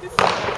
It's